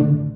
Música